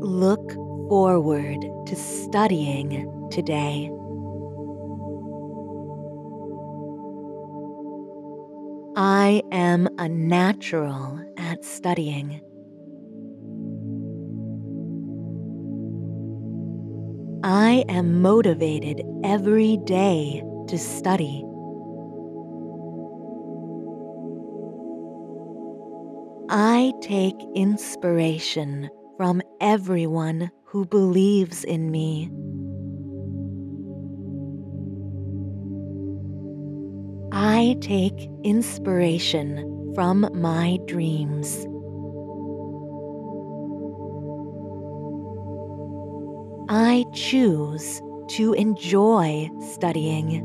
look forward to studying today. I am a natural at studying. I am motivated every day to study. I take inspiration from everyone who believes in me. I take inspiration from my dreams. I choose to enjoy studying.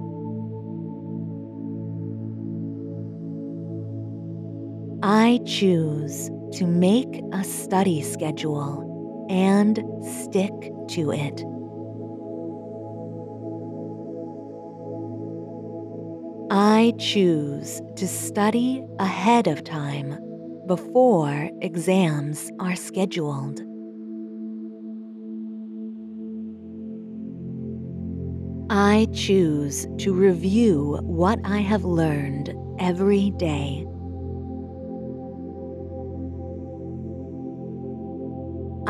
I choose to make a study schedule and stick to it. I choose to study ahead of time before exams are scheduled. I choose to review what I have learned every day.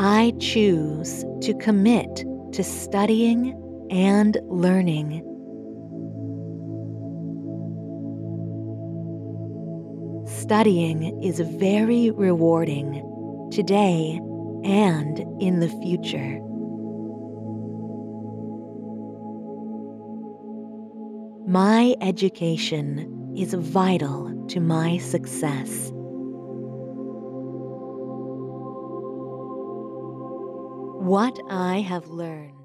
I choose to commit to studying and learning. Studying is very rewarding today and in the future. My education is vital to my success. What I have learned